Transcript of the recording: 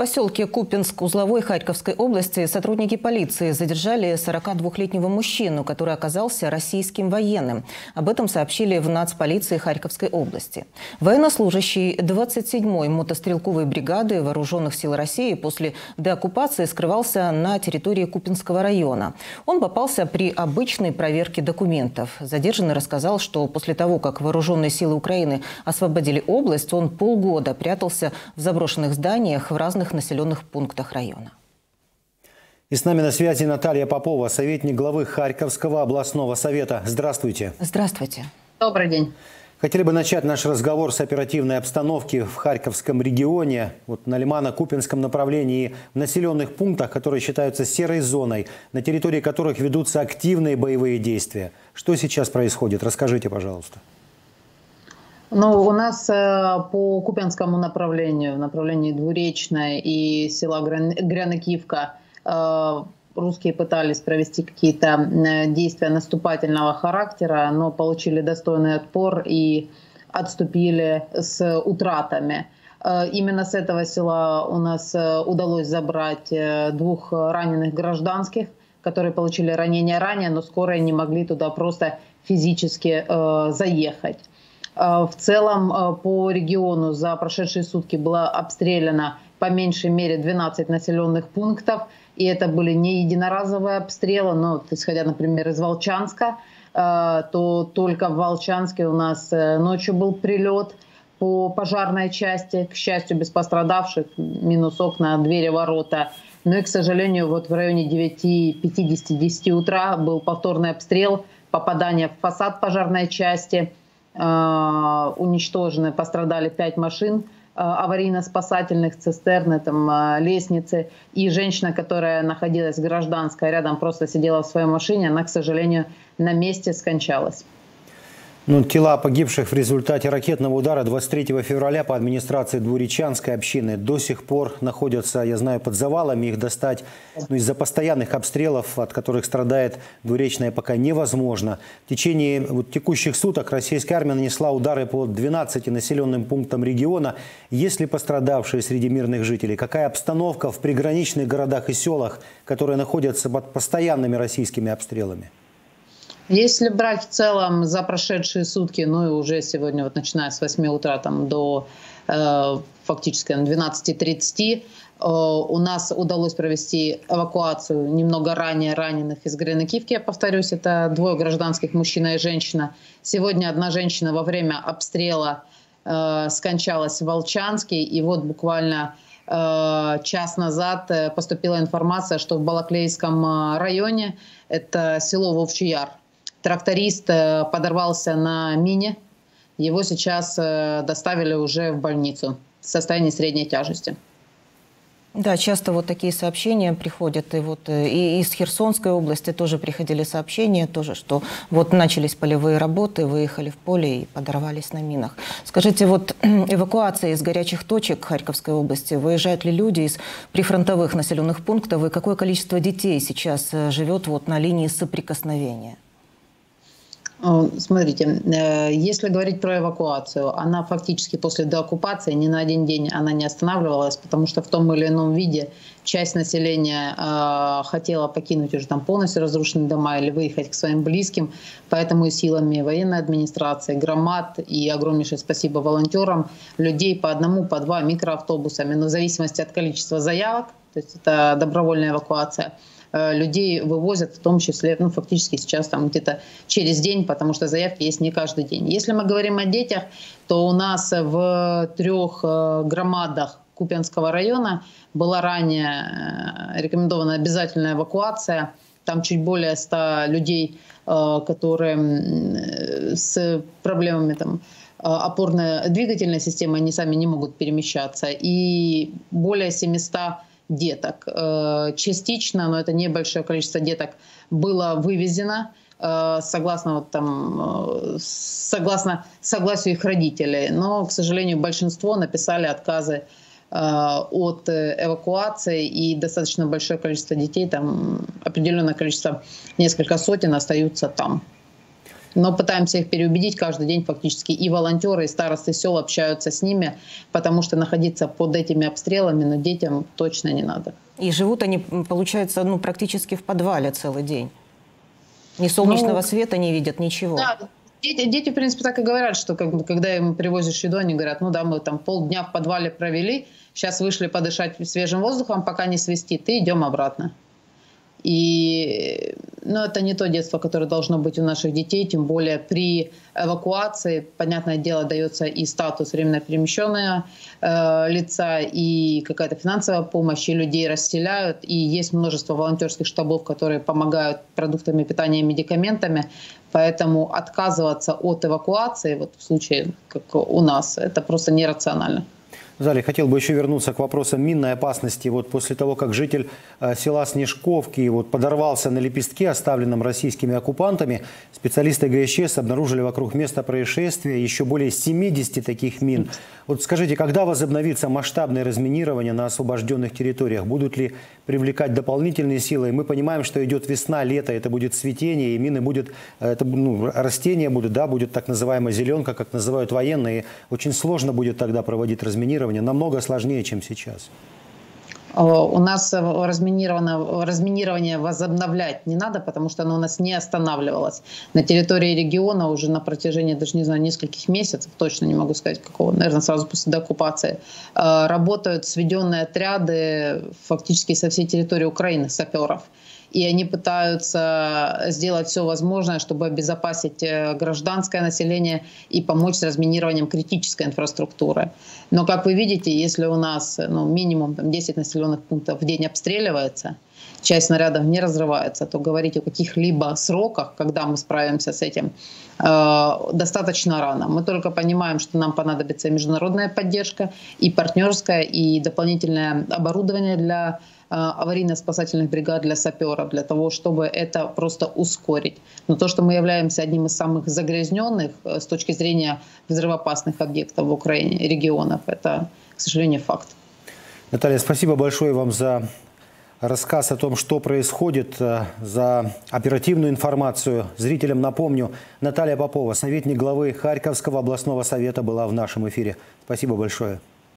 поселке Купинск узловой Харьковской области сотрудники полиции задержали 42-летнего мужчину, который оказался российским военным. Об этом сообщили в нацполиции Харьковской области. Военнослужащий 27-й мотострелковой бригады Вооруженных сил России после деоккупации скрывался на территории Купинского района. Он попался при обычной проверке документов. Задержанный рассказал, что после того, как Вооруженные силы Украины освободили область, он полгода прятался в заброшенных зданиях в разных разных населенных пунктах района. И с нами на связи Наталья Попова, советник главы Харьковского областного совета. Здравствуйте. Здравствуйте. Добрый день. Хотели бы начать наш разговор с оперативной обстановки в Харьковском регионе, вот на Лимано-Купинском направлении, в населенных пунктах, которые считаются серой зоной, на территории которых ведутся активные боевые действия. Что сейчас происходит? Расскажите, пожалуйста. Ну, у нас э, по Купянскому направлению, направлении Двуречная и села Грянокивка, э, русские пытались провести какие-то э, действия наступательного характера, но получили достойный отпор и отступили с утратами. Именно с этого села у нас удалось забрать двух раненых гражданских, которые получили ранения ранее, но скорые не могли туда просто физически заехать. Э, в целом э, по региону за прошедшие сутки было обстреляно по меньшей мере 12 населенных пунктов. И это были не единоразовые обстрелы, но исходя, например, из Волчанска, э, то только в Волчанске у нас ночью был прилет по пожарной части, к счастью, без пострадавших, минус окна, двери, ворота. Ну и, к сожалению, вот в районе 9.50-10 утра был повторный обстрел, попадание в фасад пожарной части – уничтожены, пострадали пять машин э, аварийно-спасательных, цистерны, там, э, лестницы. И женщина, которая находилась гражданская рядом, просто сидела в своей машине, она, к сожалению, на месте скончалась. Ну, тела погибших в результате ракетного удара 23 февраля по администрации Двуречанской общины до сих пор находятся, я знаю, под завалами. Их достать ну, из-за постоянных обстрелов, от которых страдает Двуречная, пока невозможно. В течение вот, текущих суток российская армия нанесла удары по 12 населенным пунктам региона. Есть ли пострадавшие среди мирных жителей? Какая обстановка в приграничных городах и селах, которые находятся под постоянными российскими обстрелами? Если брать в целом за прошедшие сутки, ну и уже сегодня, вот начиная с 8 утра там, до э, фактически 12.30, э, у нас удалось провести эвакуацию немного ранее раненых из Гренакивки, я повторюсь, это двое гражданских, мужчина и женщина. Сегодня одна женщина во время обстрела э, скончалась в Волчанске, и вот буквально э, час назад э, поступила информация, что в Балаклейском э, районе, это село Вовчияр, Тракторист э, подорвался на мине. Его сейчас э, доставили уже в больницу в состоянии средней тяжести. Да, часто вот такие сообщения приходят. И вот э, и из Херсонской области тоже приходили сообщения, тоже, что вот начались полевые работы, выехали в поле и подорвались на минах. Скажите, вот эвакуация из горячих точек Харьковской области, выезжают ли люди из прифронтовых населенных пунктов, и какое количество детей сейчас живет вот на линии соприкосновения? Смотрите, э, если говорить про эвакуацию, она фактически после деоккупации ни на один день она не останавливалась, потому что в том или ином виде часть населения э, хотела покинуть уже там полностью разрушенные дома или выехать к своим близким. Поэтому и силами военной администрации, громад и огромнейшее спасибо волонтерам, людей по одному, по два микроавтобусами, но в зависимости от количества заявок, то есть это добровольная эвакуация – Э, людей вывозят, в том числе, ну, фактически сейчас там где-то через день, потому что заявки есть не каждый день. Если мы говорим о детях, то у нас в трех э, громадах Купянского района была ранее э, рекомендована обязательная эвакуация. Там чуть более 100 людей, которые с проблемами там, опорной двигательной системы, они сами не могут перемещаться. И более 700 деток. Э, частично, но это небольшое количество деток, было вывезено э, согласно вот там, э, согласно согласию их родителей. Но, к сожалению, большинство написали отказы от эвакуации и достаточно большое количество детей, там определенное количество, несколько сотен остаются там. Но пытаемся их переубедить каждый день фактически. И волонтеры, и старосты сел общаются с ними, потому что находиться под этими обстрелами, но детям точно не надо. И живут они, получается, ну, практически в подвале целый день. Ни солнечного ну, света не видят, ничего. Да, Дети, дети, в принципе, так и говорят, что как, когда им привозишь еду, они говорят, ну да, мы там полдня в подвале провели, сейчас вышли подышать свежим воздухом, пока не свистит, и идем обратно. И ну, это не то детство, которое должно быть у наших детей, тем более при эвакуации, понятное дело, дается и статус временно перемещенного э, лица, и какая-то финансовая помощь, и людей расселяют, и есть множество волонтерских штабов, которые помогают продуктами питания и медикаментами, поэтому отказываться от эвакуации, вот в случае, как у нас, это просто нерационально. Зале, хотел бы еще вернуться к вопросам минной опасности. Вот после того, как житель э, села Снежковки вот, подорвался на лепестке, оставленном российскими оккупантами, специалисты ГСЧС обнаружили вокруг места происшествия еще более 70 таких мин. Вот скажите, когда возобновится масштабное разминирование на освобожденных территориях? Будут ли привлекать дополнительные силы? мы понимаем, что идет весна, лето, это будет цветение, и мины будет, э, это, ну, растения будут, да, будет так называемая зеленка, как называют военные. Очень сложно будет тогда проводить разминирование разминирования намного сложнее, чем сейчас. У нас разминирование, разминирование возобновлять не надо, потому что оно у нас не останавливалось. На территории региона уже на протяжении, даже не знаю, нескольких месяцев, точно не могу сказать какого, наверное, сразу после деоккупации, э, работают сведенные отряды фактически со всей территории Украины, саперов и они пытаются сделать все возможное, чтобы обезопасить э, гражданское население и помочь с разминированием критической инфраструктуры. Но, как вы видите, если у нас ну, минимум там, 10 населенных пунктов в день обстреливается, часть снарядов не разрывается, то говорить о каких-либо сроках, когда мы справимся с этим, э, достаточно рано. Мы только понимаем, что нам понадобится международная поддержка, и партнерская, и дополнительное оборудование для Э, аварийно-спасательных бригад для саперов, для того, чтобы это просто ускорить. Но то, что мы являемся одним из самых загрязненных э, с точки зрения взрывоопасных объектов в Украине, регионов, это, к сожалению, факт. Наталья, спасибо большое вам за рассказ о том, что происходит, э, за оперативную информацию. Зрителям напомню, Наталья Попова, советник главы Харьковского областного совета, была в нашем эфире. Спасибо большое.